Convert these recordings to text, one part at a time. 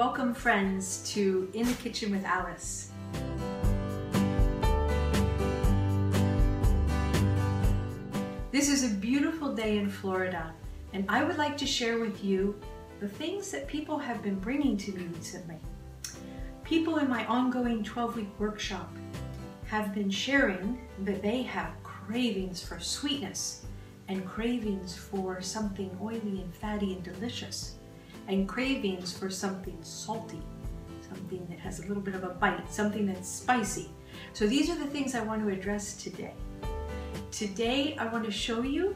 Welcome friends to In the Kitchen with Alice. This is a beautiful day in Florida and I would like to share with you the things that people have been bringing to me recently. People in my ongoing 12-week workshop have been sharing that they have cravings for sweetness and cravings for something oily and fatty and delicious and cravings for something salty, something that has a little bit of a bite, something that's spicy. So these are the things I want to address today. Today I want to show you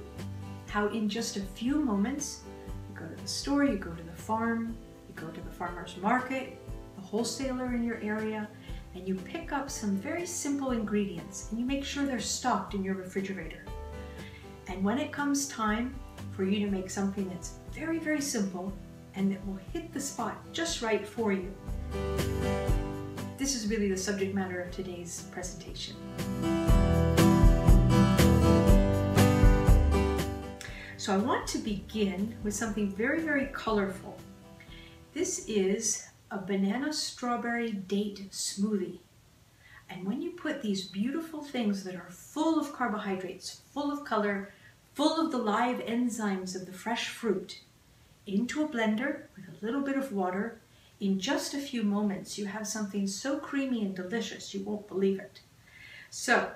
how in just a few moments, you go to the store, you go to the farm, you go to the farmer's market, the wholesaler in your area, and you pick up some very simple ingredients and you make sure they're stocked in your refrigerator. And when it comes time for you to make something that's very, very simple and that will hit the spot just right for you. This is really the subject matter of today's presentation. So I want to begin with something very, very colorful. This is a banana strawberry date smoothie. And when you put these beautiful things that are full of carbohydrates, full of color, full of the live enzymes of the fresh fruit, into a blender with a little bit of water. In just a few moments, you have something so creamy and delicious, you won't believe it. So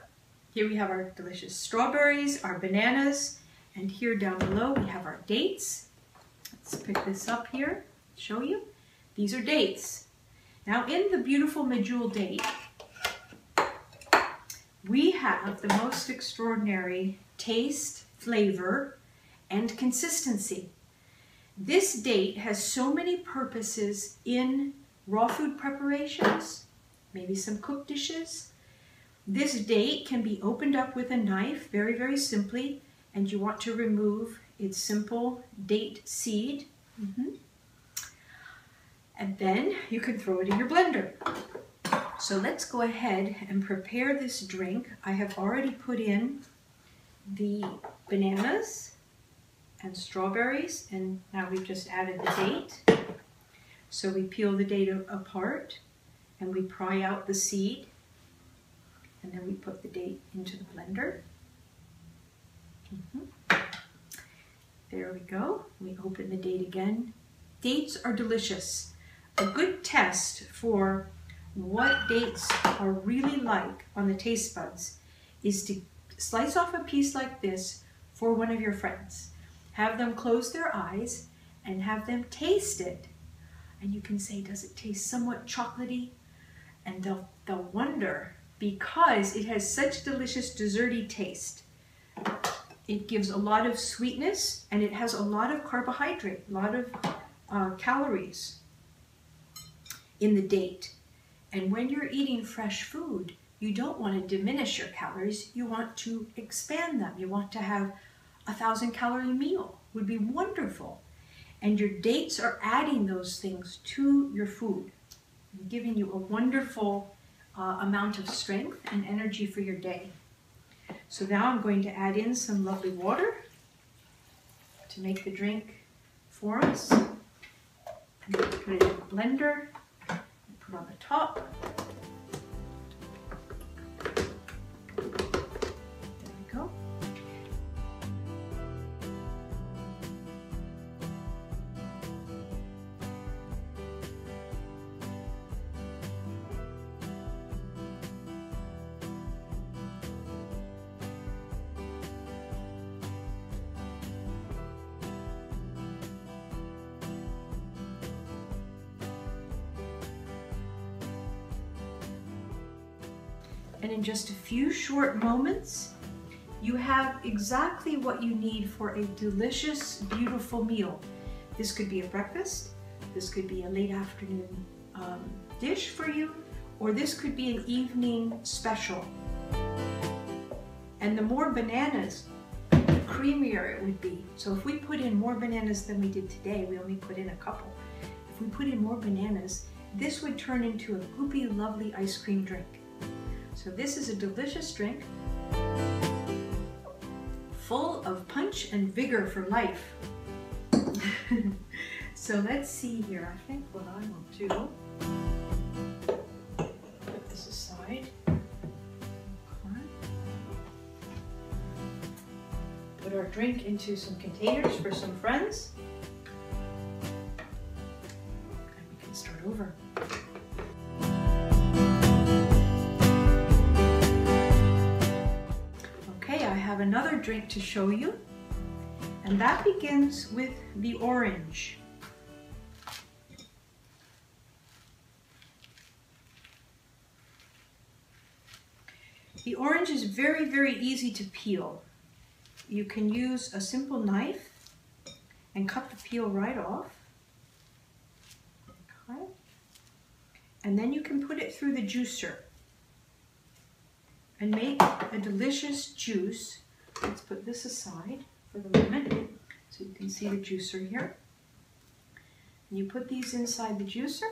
here we have our delicious strawberries, our bananas, and here down below we have our dates. Let's pick this up here, show you. These are dates. Now in the beautiful medjool date, we have the most extraordinary taste, flavor, and consistency. This date has so many purposes in raw food preparations, maybe some cooked dishes. This date can be opened up with a knife very, very simply, and you want to remove its simple date seed. Mm -hmm. And then you can throw it in your blender. So let's go ahead and prepare this drink. I have already put in the bananas, and strawberries, and now we've just added the date. So we peel the date apart, and we pry out the seed, and then we put the date into the blender. Mm -hmm. There we go. We open the date again. Dates are delicious. A good test for what dates are really like on the taste buds is to slice off a piece like this for one of your friends have them close their eyes and have them taste it. And you can say, does it taste somewhat chocolatey? And they'll, they'll wonder because it has such delicious desserty taste. It gives a lot of sweetness and it has a lot of carbohydrate, a lot of uh, calories in the date. And when you're eating fresh food, you don't want to diminish your calories. You want to expand them. You want to have a thousand calorie meal would be wonderful. And your dates are adding those things to your food, giving you a wonderful uh, amount of strength and energy for your day. So now I'm going to add in some lovely water to make the drink for us. Put it in the blender, put on the top. And in just a few short moments, you have exactly what you need for a delicious, beautiful meal. This could be a breakfast, this could be a late afternoon um, dish for you, or this could be an evening special. And the more bananas, the creamier it would be. So if we put in more bananas than we did today, we only put in a couple. If we put in more bananas, this would turn into a goopy, lovely ice cream drink. So this is a delicious drink full of punch and vigor for life. So let's see here. I think what I will do, put this aside. Put our drink into some containers for some friends. And we can start over. Another drink to show you. And that begins with the orange. The orange is very, very easy to peel. You can use a simple knife and cut the peel right off. Okay. And then you can put it through the juicer and make a delicious juice. Let's put this aside for the moment so you can see the juicer here. And you put these inside the juicer.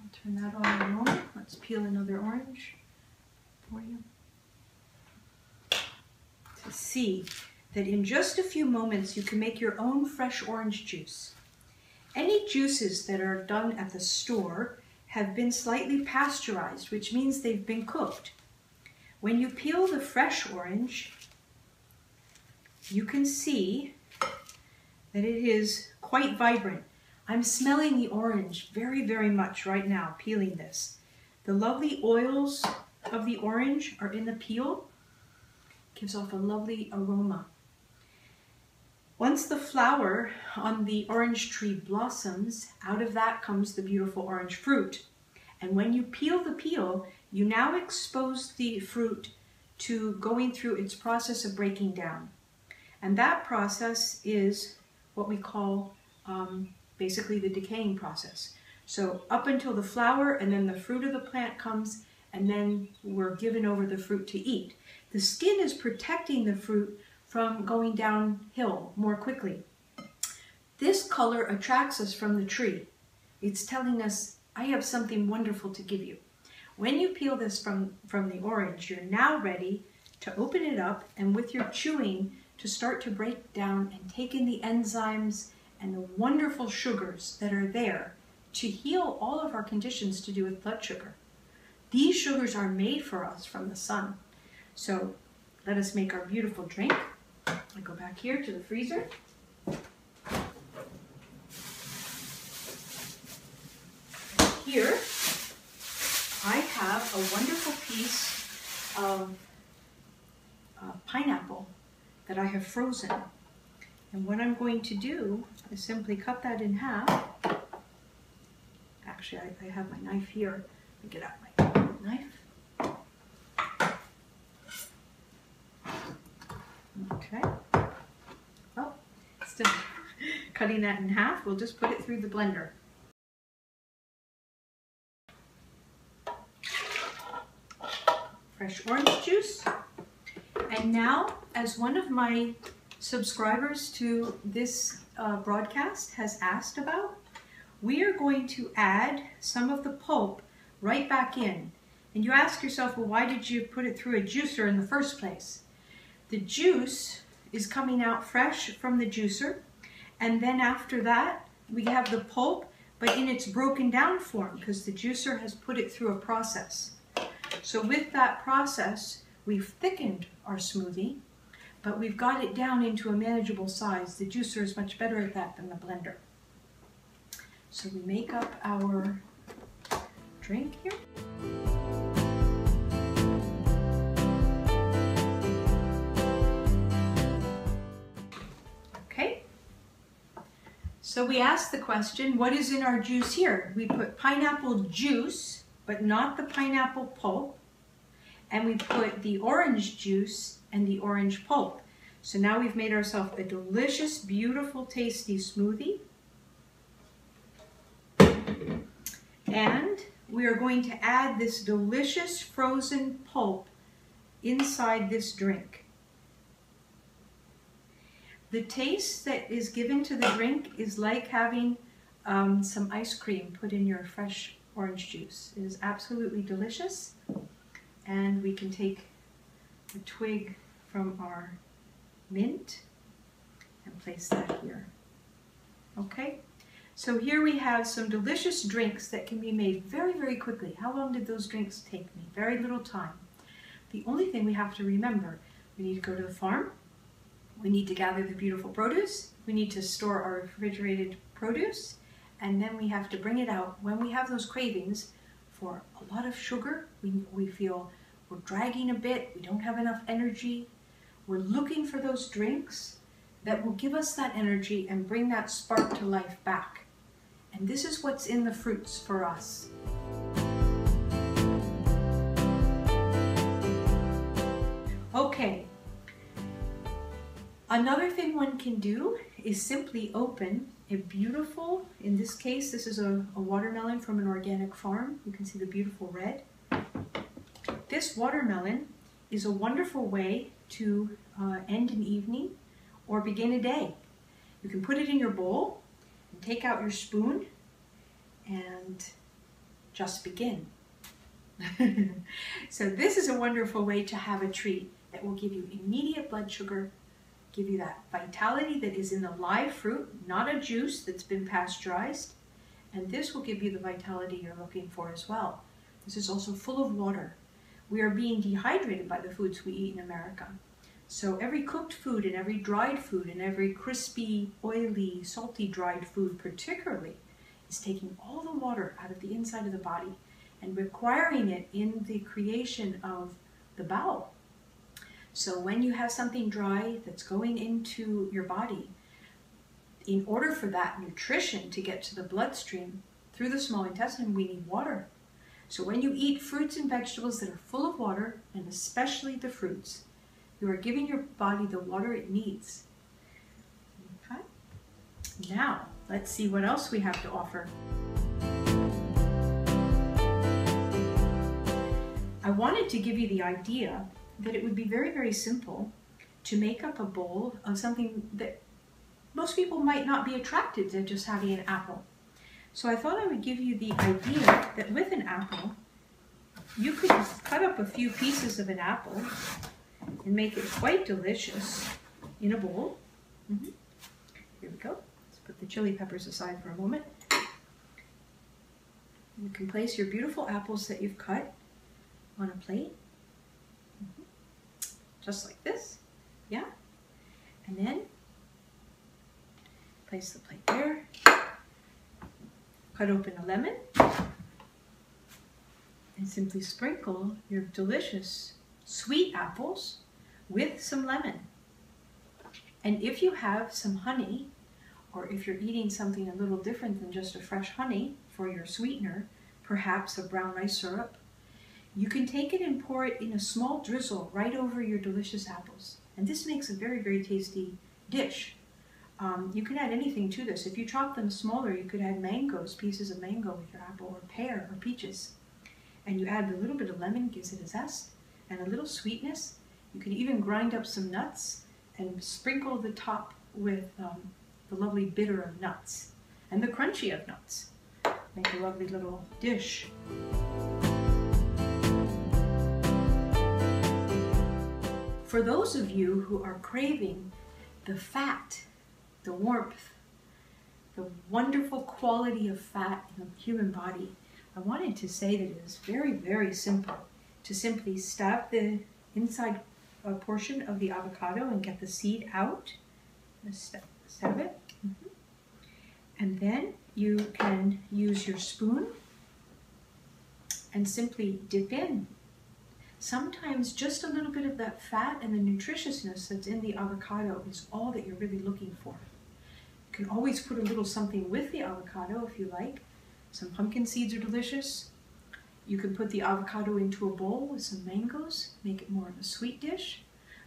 I'll turn that on in a moment. Let's peel another orange for you to see that in just a few moments you can make your own fresh orange juice. Any juices that are done at the store have been slightly pasteurized, which means they've been cooked. When you peel the fresh orange, you can see that it is quite vibrant. I'm smelling the orange very, very much right now, peeling this. The lovely oils of the orange are in the peel, gives off a lovely aroma. Once the flower on the orange tree blossoms, out of that comes the beautiful orange fruit. And when you peel the peel, you now expose the fruit to going through its process of breaking down. And that process is what we call um, basically the decaying process. So up until the flower and then the fruit of the plant comes and then we're given over the fruit to eat. The skin is protecting the fruit from going downhill more quickly. This color attracts us from the tree. It's telling us, I have something wonderful to give you. When you peel this from, from the orange, you're now ready to open it up and with your chewing to start to break down and take in the enzymes and the wonderful sugars that are there to heal all of our conditions to do with blood sugar. These sugars are made for us from the sun. So let us make our beautiful drink. I go back here to the freezer. Here, I have a wonderful piece of uh, pineapple that I have frozen. And what I'm going to do is simply cut that in half. Actually, I, I have my knife here. Let me get out my knife. Okay. Oh, still cutting that in half. We'll just put it through the blender. Fresh orange juice. And now, as one of my subscribers to this uh, broadcast has asked about, we are going to add some of the pulp right back in. And you ask yourself, well, why did you put it through a juicer in the first place? The juice is coming out fresh from the juicer. And then after that, we have the pulp, but in its broken down form because the juicer has put it through a process. So with that process, we've thickened our smoothie, but we've got it down into a manageable size. The juicer is much better at that than the blender. So we make up our drink here. Okay. So we asked the question, what is in our juice here? We put pineapple juice, but not the pineapple pulp and we put the orange juice and the orange pulp. So now we've made ourselves a delicious, beautiful, tasty smoothie. And we are going to add this delicious frozen pulp inside this drink. The taste that is given to the drink is like having um, some ice cream put in your fresh orange juice. It is absolutely delicious and we can take a twig from our mint and place that here. Okay, So here we have some delicious drinks that can be made very, very quickly. How long did those drinks take me? Very little time. The only thing we have to remember, we need to go to the farm, we need to gather the beautiful produce, we need to store our refrigerated produce, and then we have to bring it out when we have those cravings for a lot of sugar. We, we feel we're dragging a bit, we don't have enough energy. We're looking for those drinks that will give us that energy and bring that spark to life back. And this is what's in the fruits for us. Okay. Another thing one can do is simply open a beautiful, in this case, this is a, a, watermelon from an organic farm. You can see the beautiful red. This watermelon is a wonderful way to uh, end an evening or begin a day. You can put it in your bowl and take out your spoon and just begin. so this is a wonderful way to have a treat that will give you immediate blood sugar, give you that vitality that is in the live fruit, not a juice that's been pasteurized, and this will give you the vitality you're looking for as well. This is also full of water. We are being dehydrated by the foods we eat in America. So every cooked food and every dried food and every crispy, oily, salty dried food particularly is taking all the water out of the inside of the body and requiring it in the creation of the bowel. So when you have something dry that's going into your body, in order for that nutrition to get to the bloodstream through the small intestine, we need water. So when you eat fruits and vegetables that are full of water, and especially the fruits, you are giving your body the water it needs. Okay? Now, let's see what else we have to offer. I wanted to give you the idea that it would be very, very simple to make up a bowl of something that most people might not be attracted to just having an apple. So I thought I would give you the idea that with an apple, you could cut up a few pieces of an apple and make it quite delicious in a bowl. Mm -hmm. Here we go. Let's put the chili peppers aside for a moment. You can place your beautiful apples that you've cut on a plate. Mm -hmm. Just like this. Yeah. And then place the plate there. Cut open a lemon and simply sprinkle your delicious sweet apples with some lemon. And if you have some honey, or if you're eating something a little different than just a fresh honey for your sweetener, perhaps a brown rice syrup, you can take it and pour it in a small drizzle right over your delicious apples. And this makes a very, very tasty dish. Um, you can add anything to this. If you chop them smaller, you could add mangoes, pieces of mango with your apple, or pear, or peaches. And you add a little bit of lemon, gives it a zest, and a little sweetness. You can even grind up some nuts and sprinkle the top with um, the lovely bitter of nuts and the crunchy of nuts. Make a lovely little dish. For those of you who are craving the fat, the warmth, the wonderful quality of fat in the human body, I wanted to say that it is very, very simple to simply stab the inside uh, portion of the avocado and get the seed out. Stab, stab it. Mm -hmm. And then you can use your spoon and simply dip in. Sometimes just a little bit of that fat and the nutritiousness that's in the avocado is all that you're really looking for. You can always put a little something with the avocado if you like. Some pumpkin seeds are delicious. You can put the avocado into a bowl with some mangoes, make it more of a sweet dish.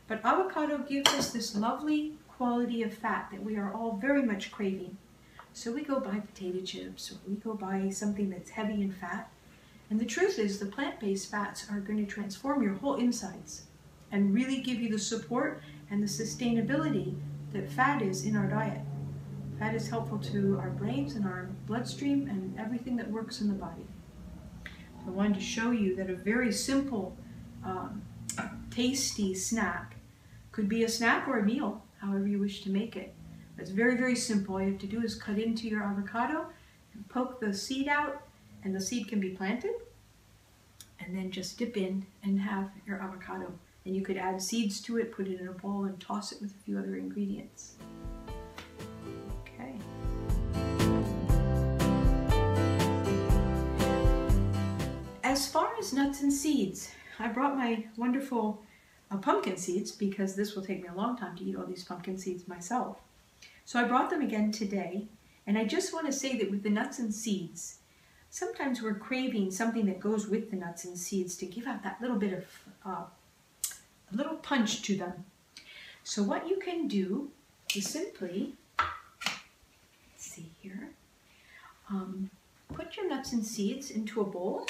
But avocado gives us this lovely quality of fat that we are all very much craving. So we go buy potato chips or we go buy something that's heavy in fat. And the truth is the plant-based fats are going to transform your whole insides and really give you the support and the sustainability that fat is in our diet. Fat is helpful to our brains and our bloodstream and everything that works in the body. I wanted to show you that a very simple, um, tasty snack could be a snack or a meal, however you wish to make it. It's very, very simple. All you have to do is cut into your avocado and poke the seed out and the seed can be planted. And then just dip in and have your avocado. And you could add seeds to it, put it in a bowl and toss it with a few other ingredients. Okay. As far as nuts and seeds, I brought my wonderful uh, pumpkin seeds because this will take me a long time to eat all these pumpkin seeds myself. So I brought them again today, and I just want to say that with the nuts and seeds, sometimes we're craving something that goes with the nuts and seeds to give out that little bit of uh, a little punch to them. So what you can do is simply, see here, um, put your nuts and seeds into a bowl,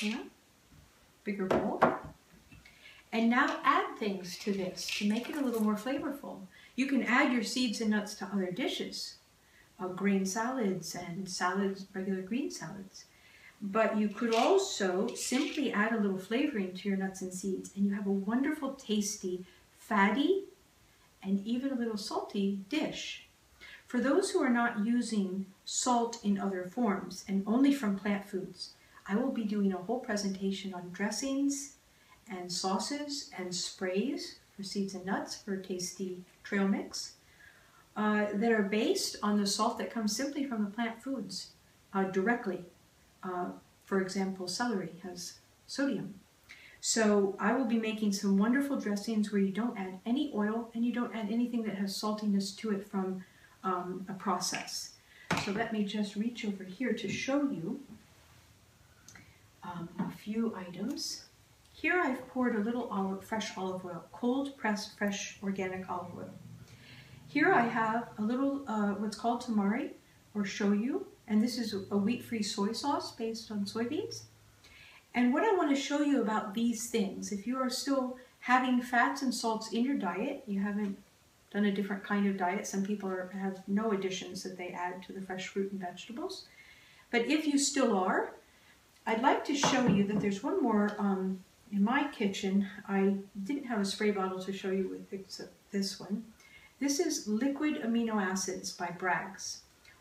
yeah, bigger bowl, and now add things to this to make it a little more flavorful. You can add your seeds and nuts to other dishes, uh, grain salads and salads, regular green salads. But you could also simply add a little flavoring to your nuts and seeds and you have a wonderful, tasty, fatty, and even a little salty dish. For those who are not using salt in other forms and only from plant foods, I will be doing a whole presentation on dressings and sauces and sprays for seeds and nuts for tasty trail mix uh, that are based on the salt that comes simply from the plant foods uh, directly. Uh, for example, celery has sodium. So I will be making some wonderful dressings where you don't add any oil and you don't add anything that has saltiness to it from um, a process. So let me just reach over here to show you um, a few items. Here I've poured a little olive, fresh olive oil, cold pressed fresh organic olive oil. Here I have a little uh, what's called tamari or shoyu, and this is a wheat-free soy sauce based on soybeans. And what I want to show you about these things, if you are still having fats and salts in your diet, you haven't done a different kind of diet, some people are, have no additions that they add to the fresh fruit and vegetables. But if you still are, I'd like to show you that there's one more um, in my kitchen, I didn't have a spray bottle to show you with except this one. This is liquid amino acids by Bragg's.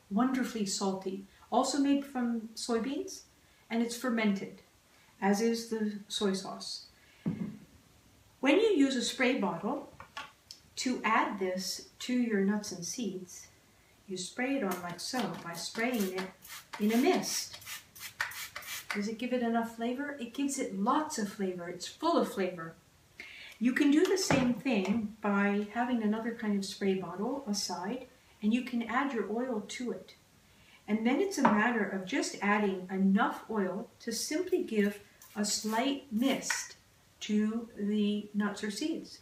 Wonderfully salty. Also made from soybeans, and it's fermented, as is the soy sauce. When you use a spray bottle to add this to your nuts and seeds, you spray it on like so by spraying it in a mist. Does it give it enough flavor? It gives it lots of flavor. It's full of flavor. You can do the same thing by having another kind of spray bottle aside, and you can add your oil to it. And then it's a matter of just adding enough oil to simply give a slight mist to the nuts or seeds.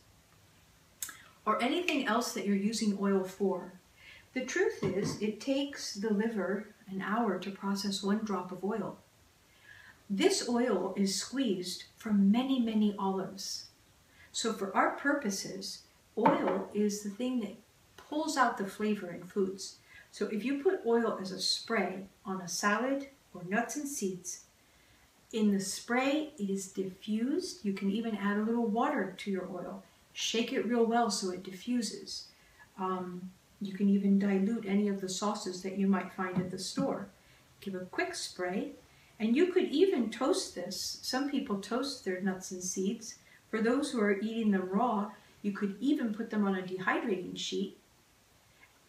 Or anything else that you're using oil for. The truth is, it takes the liver an hour to process one drop of oil. This oil is squeezed from many, many olives. So for our purposes, oil is the thing that pulls out the flavor in foods. So if you put oil as a spray on a salad or nuts and seeds, in the spray it is diffused. You can even add a little water to your oil. Shake it real well so it diffuses. Um, you can even dilute any of the sauces that you might find at the store. Give a quick spray and you could even toast this. Some people toast their nuts and seeds. For those who are eating them raw, you could even put them on a dehydrating sheet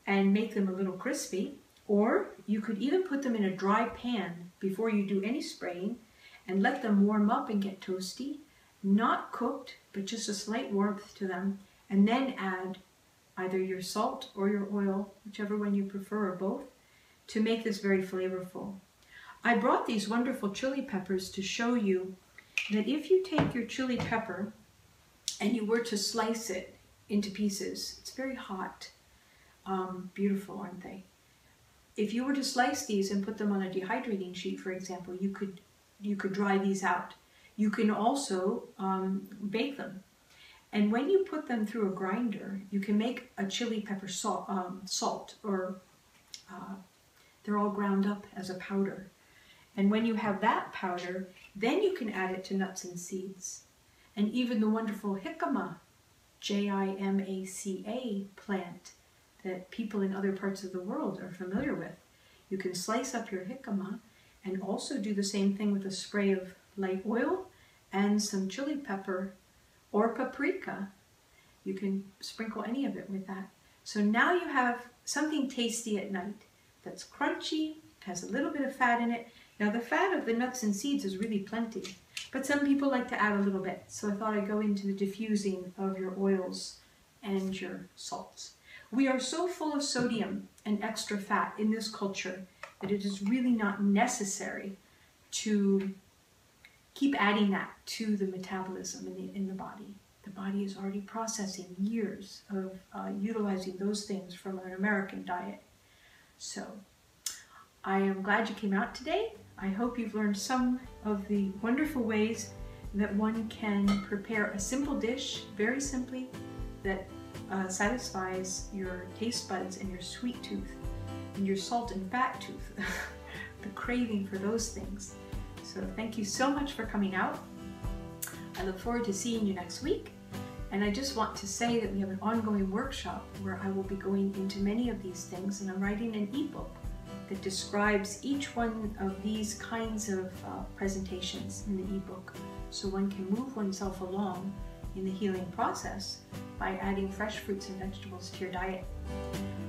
and make them a little crispy. Or you could even put them in a dry pan before you do any spraying and let them warm up and get toasty. Not cooked, but just a slight warmth to them. And then add either your salt or your oil, whichever one you prefer or both, to make this very flavorful. I brought these wonderful chili peppers to show you that if you take your chili pepper and you were to slice it into pieces, it's very hot, um, beautiful, aren't they? If you were to slice these and put them on a dehydrating sheet, for example, you could you could dry these out. You can also um, bake them. And when you put them through a grinder, you can make a chili pepper salt, um, salt or uh, they're all ground up as a powder. And when you have that powder, then you can add it to nuts and seeds. And even the wonderful jicama, J-I-M-A-C-A plant that people in other parts of the world are familiar with. You can slice up your jicama and also do the same thing with a spray of light oil and some chili pepper or paprika. You can sprinkle any of it with that. So now you have something tasty at night that's crunchy, has a little bit of fat in it. Now the fat of the nuts and seeds is really plenty, but some people like to add a little bit. So I thought I'd go into the diffusing of your oils and your salts. We are so full of sodium and extra fat in this culture that it is really not necessary to keep adding that to the metabolism in the, in the body. The body is already processing years of uh, utilizing those things from an American diet. So I am glad you came out today. I hope you've learned some of the wonderful ways that one can prepare a simple dish very simply that uh, satisfies your taste buds and your sweet tooth and your salt and fat tooth, the craving for those things. So thank you so much for coming out. I look forward to seeing you next week. And I just want to say that we have an ongoing workshop where I will be going into many of these things and I'm writing an ebook that describes each one of these kinds of uh, presentations in the ebook so one can move oneself along in the healing process by adding fresh fruits and vegetables to your diet.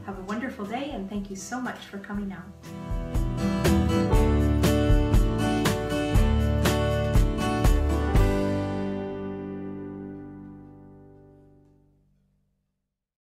Have a wonderful day and thank you so much for coming out.